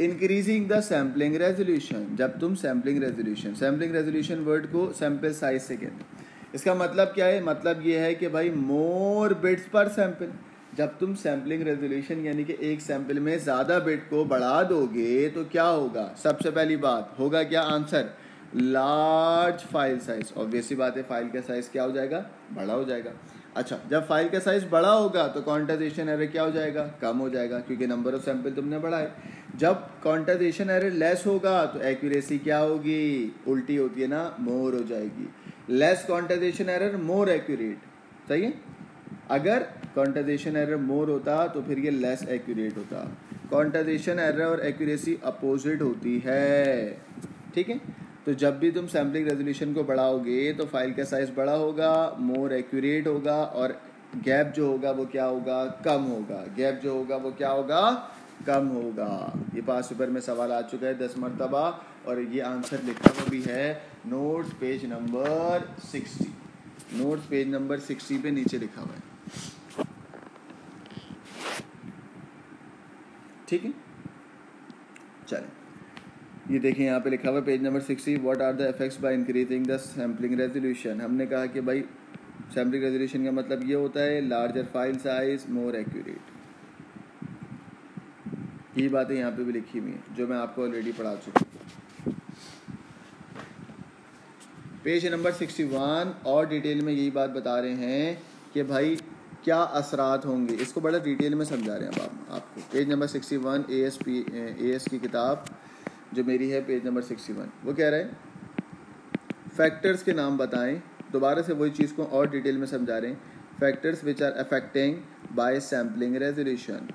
इंक्रीजिंग द सैम्पलिंग रेजोल्यूशन जब तुम sampling resolution sampling resolution word को सैंपल साइज़ से कहते हैं। इसका मतलब क्या है? मतलब ये है कि भाई मोर बिट्स पर सैंपल जब तुम सैम्पलिंग रेजोल्यूशन यानी कि एक सैंपल में ज़्यादा बिट को बढ़ा दोगे तो क्या होगा? सबसे पहली बात, होगा क्या answer large file size obviously बात है फ़ाइल का साइज़ क्या हो जाएगा? बड़ा हो जाएगा। अच्छा जब फ़ाइल का साइज़ बड़ा होगा तो कॉन्टाइजेशन एरर क्या हो जाएगा? कम हो जाएगा, क्योंकि नंबर ऑफ़ सैंपल तुमने बढ़ाए। जब कॉन्टाइजेशन एरर लेस होगा तो एक्यूरेसी क्या होगी? उल्टी होती है ना मोर हो जाएगी। Less quantization error more accurate सही है? अगर क्वांटाइजेशन एरर मोर होता तो फिर ये लेस एक्यूरेट होता। क्वांटाइजेशन एरर और एक्यूरेसी अपोजिट होती है। ठीक है? तो जब भी तुम सैम्पलिंग रेजोल्यूशन को बढ़ाओगे तो फ़ाइल का साइज़ बड़ा होगा मोर एक्यूरेट होगा और गैप जो होगा वो क्या होगा? कम होगा। गैप जो होगा वो क्या होगा? कम होगा। ये पास पेपर में सवाल आ चुका है, दस मरतबा और ये आंसर लिखा हुआ भी है। Note page number sixty note page number sixty पे नीचे लिखा हुआ है। ठीक है? चलें। ये देखें यहाँ पे लिखा हुआ page number sixty what are the effects by increasing the sampling resolution हमने कहा कि भाई सैम्पलिंग रेजोल्यूशन का मतलब ये होता है larger file size more accurate ये बातें यहाँ पे भी लिखी हुई हैं, जो मैं आपको ऑलरेडी पढ़ा चुका हूँ. पेज नंबर सिक्सटी वन और डिटेल में यही बात बता रहे हैं कि भाई, क्या असरात होंगे? इसको बड़ा डिटेल में समझा रहे हैं आप, आपको. Page number sixty one A S P A S की किताब. जो मेरी है पेज नंबर सिक्सटी वन वो कह रहे हैं फैक्टर्स के नाम बताएँ, दोबारा से वही चीज़ को और डिटेल में समझा रहे हैं. Factors which are affecting by sampling resolution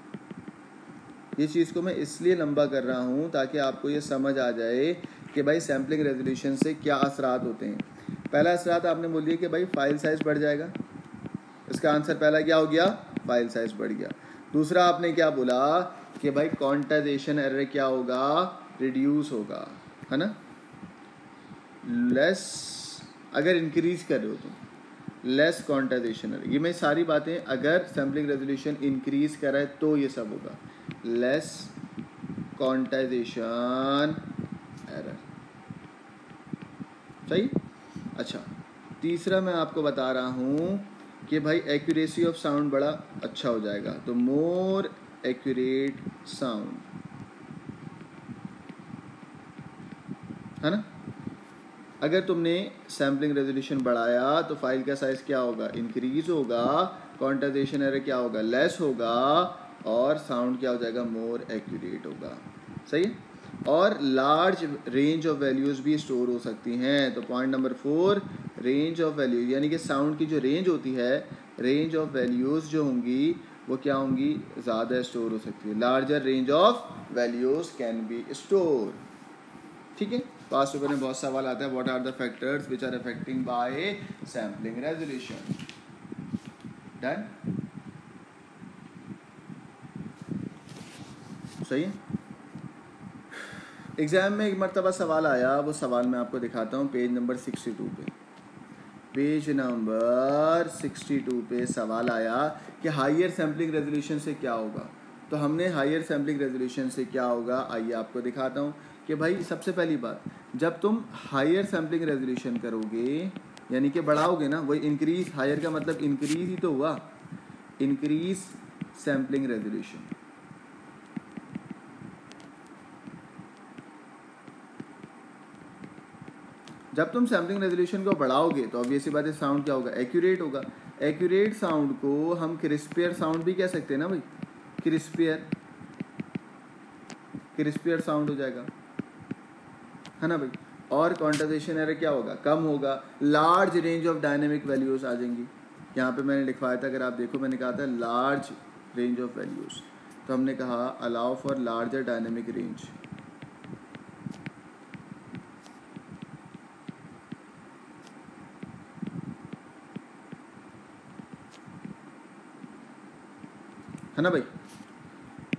ये चीज़ को मैं इसलिए लंबा कर रहा हूँ ताकि आपको ये समझ आ जाए कि भाई सैम्पलिंग रेजोल्यूशन से क्या असरात होते हैं. पहला असरात आपने बोल दिया कि भाई फ़ाइल साइज़ बढ़ जाएगा. इसका आंसर पहला क्या हो गया? फ़ाइल साइज़ बढ़ गया. दूसरा आपने क्या बोला कि भाई कॉन्टाइजेशन एरर क्या होगा? रिड्यूस होगा, है ना? लेस अगर इंक्रीज कर रहे हो तुम लेस क्वांटाइजेशन ये मैं सारी बातें, अगर सैम्पलिंग रेजोल्यूशन इंक्रीज कर है तो ये सब होगा। लेस क्वांटाइजेशन एरर सही? अच्छा तीसरा मैं आपको बता रहा हूँ कि भाई एक्यूरेसी ऑफ़ साउंड बड़ा अच्छा हो जाएगा। तो मोर एक्यूरेट साउंड है ना? अगर तुमने सैम्पलिंग रेजोल्यूशन बढ़ाया तो फ़ाइल का साइज़ क्या होगा? इंक्रीज होगा क्वांटाइजेशन एरर क्या होगा? लेस होगा, और साउंड क्या हो जाएगा? मोर एक्यूरेट होगा। सही है? और लार्ज रेंज ऑफ़ वैल्यूज़ भी स्टोर हो सकती हैं। तो point number four range of value यानी कि साउंड की जो रेंज होती है रेंज ऑफ़ वैल्यूज़ जो होंगी, वो क्या होंगी? ज़्यादा स्टोर हो सकती है। Larger range of values can be store ठीक है? पास पेपर में बहुत सवाल आता है what are the factors which are affecting by sampling resolution done सही है? एग्ज़ाम में एक मरतबा सवाल आया, वो सवाल मैं आपको दिखाता हूँ पेज नंबर सिक्सटी टू पे। पेज नंबर सिक्सटी टू पे सवाल आया कि हायर सैम्पलिंग रेजोल्यूशन से क्या होगा? तो हमने हायर सैम्पलिंग रेजोल्यूशन से क्या होगा, आइए आपको दिखाता हूँ। कि भाई सबसे पहली बात, जब तुम हायर सैम्पलिंग रेजोल्यूशन करोगे, यानी कि बढ़ाओगे ना, वही इंक्रीज हायर का मतलब इंक्रीज ही तो हुआ इंक्रीज सैम्पलिंग रेजोल्यूशन जब तुम सैम्पलिंग रेजोल्यूशन को बढ़ाओगे तो ऑब्वियसली बात है साउंड क्या होगा? एक्यूरेट होगा। एक्यूरेट साउंड को हम क्रिस्पियर साउंड भी कह सकते हैं ना भाई? क्रिस्पियर क्रिस्पियर साउंड हो जाएगा। है ना भाई? और क्वांटाइजेशन एरर क्या होगा? कम होगा। Large range of dynamic values आ जाएँगी। यहाँ पे मैंने लिखवाया था, अगर आप देखो, मैंने कहा था लार्ज रेंज ऑफ़ वैल्यूज़ तो हमने कहा allow for larger dynamic range है ना भाई?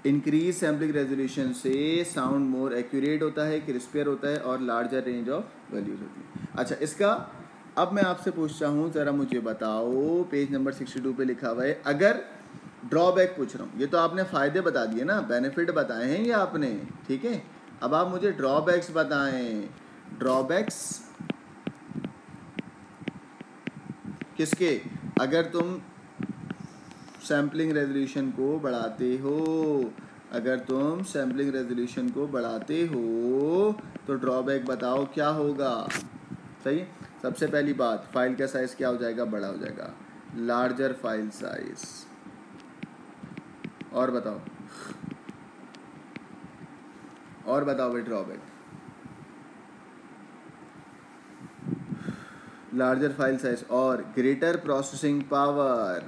इंक्रीज सैम्पलिंग रेजोल्यूशन से साउंड मोर एक्यूरेट होता है क्रिस्पियर होता है और लार्जर रेंज ऑफ़ वैल्यूज़ होती है। अच्छा इसका अब मैं आपसे पूछता हूँ, ज़रा मुझे बताओ पेज नंबर सिक्सटी टू पे लिखा हुआ है, अगर ड्रॉबैक पूछ रहा हूँ, ये तो आपने फ़ायदे बता दिए ना बेनिफिट बताए हैं ये आपने? ठीक है? अब आप मुझे ड्रॉबैक्स बताएँ। ड्रॉबैक्स किसके? अगर तुम सैम्पलिंग रेजोल्यूशन को बढ़ाते हो। अगर तुम सैम्पलिंग रेजोल्यूशन को बढ़ाते हो तो ड्रॉबैक बताओ क्या होगा? सही? सबसे पहली बात फ़ाइल का साइज़ क्या हो जाएगा? बड़ा हो जाएगा। लार्जर फ़ाइल साइज़ और बताओ। और बताओ भाई ड्रॉबैक लार्जर फ़ाइल साइज़ और greater processing power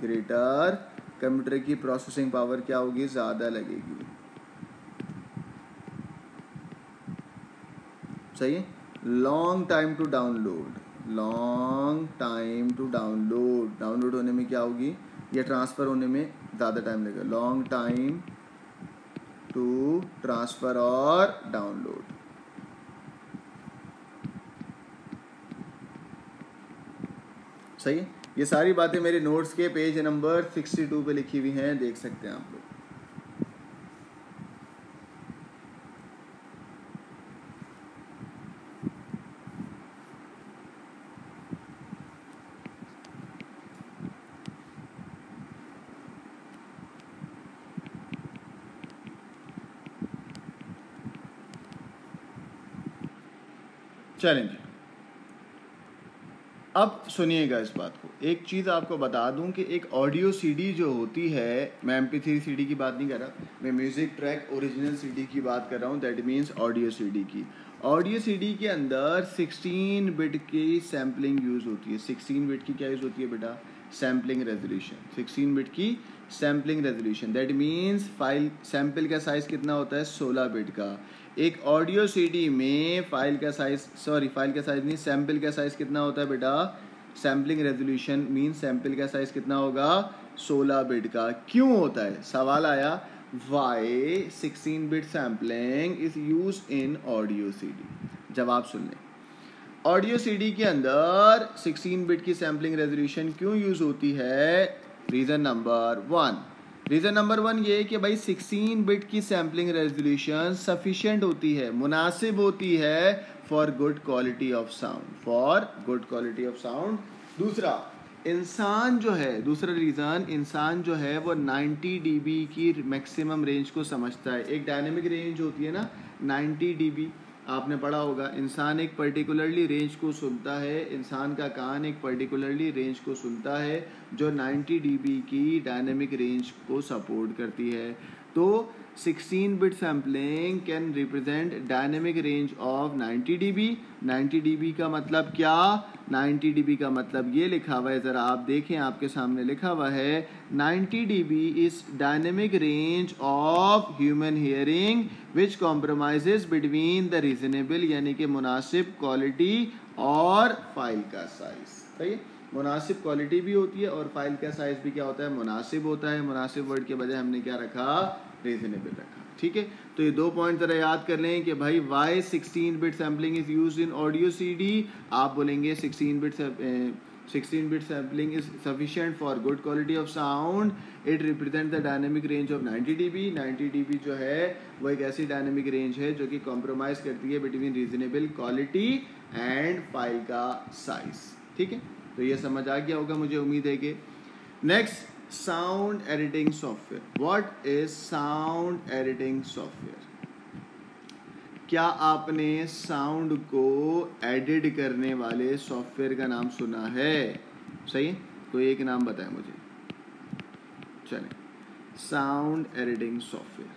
greater computer की प्रोसेसिंग पावर क्या होगी? ज़्यादा लगेगी। सही long time to download long time to download download होने में क्या होगी? या ट्रांसफ़र होने में ज़्यादा टाइम लगेगा। लॉन्ग टाइम टू ट्रांसफ़र और डाउनलोड सही ये सारी बातें मेरे नोट्स के पेज नंबर सिक्सटी टू पर लिखी हुई हैं, देख सकते हैं आप लोग। चैलेंज अब सुनिएगा इस बात को। एक चीज़ आपको बता दूँ कि एक ऑडियो सीडी जो होती है, मैं एम पी थ्री सी की बात नहीं कर रहा, मैं म्यूज़िक ट्रैक ओरिजिनल सीडी की बात कर रहा हूँ दैट मीन्स ऑडियो सीडी की। ऑडियो सीडी के अंदर 16 बिट की सैम्पलिंग यूज़ होती है। 16 बिट की क्या यूज़ होती है बेटा? सैम्पलिंग रेजोल्यूशन 16 बिट की sampling resolution that means file sample का साइज़ कितना होता है? 16 बिट का। एक ऑडियो सीडी में फ़ाइल का साइज़ सॉरी फ़ाइल का साइज़ नहीं सैंपल का साइज़ कितना होता है बेटा? सैम्पलिंग रेजोल्यूशन मीन सैंपल का साइज़ कितना होगा? 16 बिट का। क्यों होता है? सवाल आया why 16 bit sampling is use in audio CD जवाब सुन लें ऑडियो सीडी के अंदर 16 बिट की सैम्पलिंग रेजोल्यूशन क्यों यूज़ होती है? Reason number one reason number one ये कि भाई 16 बिट की सैम्पलिंग रेजोल्यूशन सफिशिएंट होती है, मुनासिब होती है for good quality of sound for good quality of sound दूसरा, इंसान जो है, दूसरा रीज़न इंसान जो है वो 90 डीबी की मैक्सिमम रेंज को समझता है। एक डायनेमिक रेंज होती है ना 90 डीबी आपने पढ़ा होगा। इंसान एक पर्टिकुलरली रेंज को सुनता है, इंसान का कान एक पर्टिकुलरली रेंज को सुनता है जो 90 डीबी की डायनेमिक रेंज को सपोर्ट करती है। तो 16 bit sampling can represent dynamic range of 90 dB. 90 dB का मतलब क्या? 90 डीबी का मतलब ये लिखा हुआ है, ज़रा आप देखें, आपके सामने लिखा हुआ है 90 dB is dynamic range of human hearing which compromise between the reasonable यानी कि मुनासिब क्वालिटी और फ़ाइल का साइज़ सही? है मुनासिब क्वालिटी भी होती है और फ़ाइल का साइज़ भी क्या होता है? मुनासिब होता है। मुनासिब वर्ड के बजाय हमने क्या रखा? रीजनेबल रखा। ठीक है? तो ये दो पॉइंट जरा याद कर लें कि भाई why sixteen bit sampling is use in audio C D आप बोलेंगे sixteen bit sixteen bit sampling is sufficient for good quality of sound it represent the dynamic range of 90 dB 90 dB जो है, वो एक ऐसी डायनेमिक रेंज है जो कि कॉम्प्रोमाइज करती है between reasonable quality and file का साइज़ ठीक है? तो ये समझ आ गया होगा मुझे, उम्मीद है कि। Next sound editing software what is sound editing software क्या आपने साउंड को एडिट करने वाले सॉफ्टवेयर का नाम सुना है? सही है? कोई एक नाम बताए मुझे। चले। Sound editing software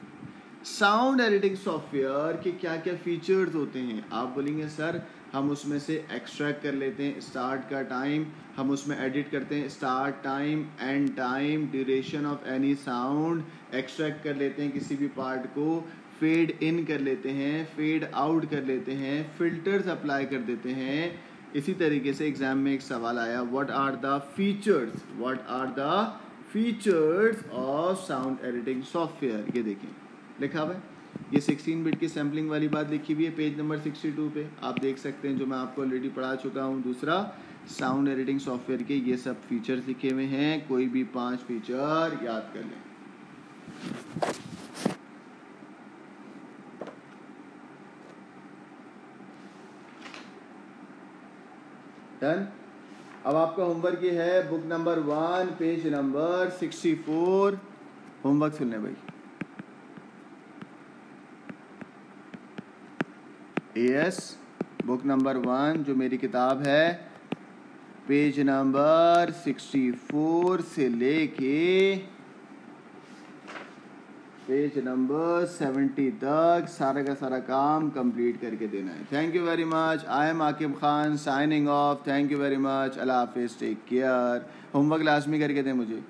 sound editing software के क्या क्या फीचर्स होते हैं? आप बोलेंगे, सर, हम उसमें से एक्सट्रैक्ट कर लेते हैं स्टार्ट का टाइम हम उसमें एडिट करते हैं start time end time duration of any sound extract कर लेते हैं किसी भी पार्ट को फेड इन कर लेते हैं फेड आउट कर लेते हैं फिल्टर्स अप्लाई कर देते हैं। इसी तरीके से एग्ज़ाम में एक सवाल आया what are the features what are the features of sound editing software ये देखें। लिखा हुआ है। ये 16 बिट की सैम्पलिंग वाली बात लिखी हुई है पेज नंबर 62 पे। आप देख सकते हैं, जो मैं आपको ऑलरेडी पढ़ा चुका हूँ। दूसरा साउंड एडिटिंग सॉफ्टवेयर के ये सब फीचर्स लिखे हुए हैं। कोई भी पाँच फीचर याद कर लें। डन अब आपका होमवर्क ये है book number one page number sixty four homework सुनने भाई। एस बुक नंबर वन जो मेरी किताब है पेज नंबर सिक्सटी फोर से लेके पेज नंबर सेवेंटी तक सारा का सारा काम कंप्लीट करके देना है। Thank you very much I am Aqib Khan signing off thank you very much अल्लाह हाफिज़ टेक केयर होमवर्क लाजमी करके दें मुझे।